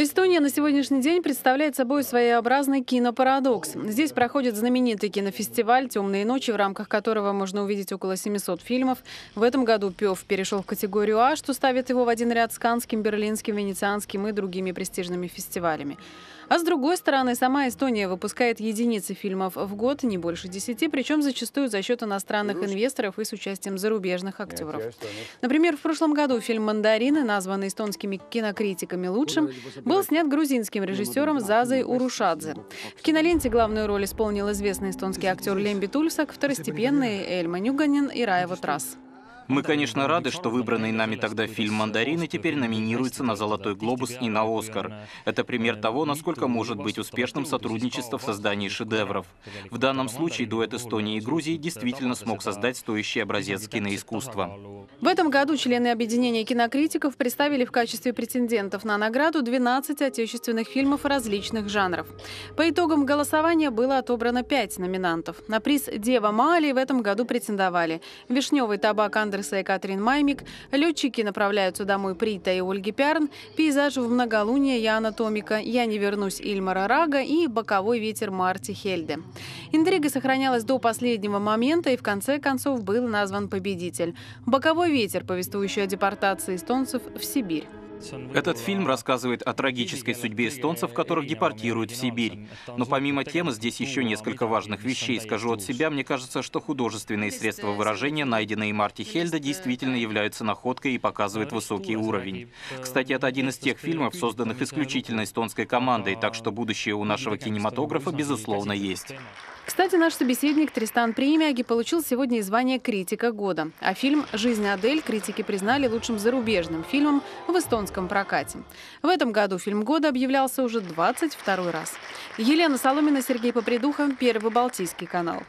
Эстония на сегодняшний день представляет собой своеобразный кинопарадокс. Здесь проходит знаменитый кинофестиваль «Темные ночи», в рамках которого можно увидеть около 700 фильмов. В этом году «Пев» перешел в категорию А, что ставит его в один ряд с Канским, Берлинским, Венецианским и другими престижными фестивалями. А с другой стороны, сама Эстония выпускает единицы фильмов в год, не больше десяти, причем зачастую за счет иностранных инвесторов и с участием зарубежных актеров. Например, в прошлом году фильм «Мандарины», названный эстонскими кинокритиками лучшим, был снят грузинским режиссером Зазой Урушадзе. В киноленте главную роль исполнил известный эстонский актер Лемби Тульсак, второстепенные Эльма Нюганин и Раева Трасс. Мы, конечно, рады, что выбранный нами тогда фильм «Мандарины» теперь номинируется на «Золотой глобус» и на «Оскар». Это пример того, насколько может быть успешным сотрудничество в создании шедевров. В данном случае дуэт Эстонии и Грузии действительно смог создать стоящий образец киноискусства. В этом году члены объединения кинокритиков представили в качестве претендентов на награду 12 отечественных фильмов различных жанров. По итогам голосования было отобрано 5 номинантов. На приз «Дева Мали» в этом году претендовали «Вишневый табак Андре Андерса и Катрин Маймик, летчики направляются домой Прита и Ольги Пярн, пейзаж в многолуние Яна Томика, Я не вернусь Ильмара Рага и боковой ветер Марти Хельде. Интрига сохранялась до последнего момента и в конце концов был назван победитель. Боковой ветер, повествующий о депортации эстонцев в Сибирь. Этот фильм рассказывает о трагической судьбе эстонцев, которых депортируют в Сибирь. Но помимо темы здесь еще несколько важных вещей. Скажу от себя, мне кажется, что художественные средства выражения, найденные Марти Хельда, действительно являются находкой и показывают высокий уровень. Кстати, это один из тех фильмов, созданных исключительно эстонской командой, так что будущее у нашего кинематографа, безусловно, есть. Кстати, наш собеседник Тристан Примяги получил сегодня и звание критика года. А фильм «Жизнь Адель» критики признали лучшим зарубежным фильмом в эстонском прокате. В этом году фильм года объявлялся уже 22 раз. Елена Соломина, Сергей Попридуха, Первый Балтийский канал.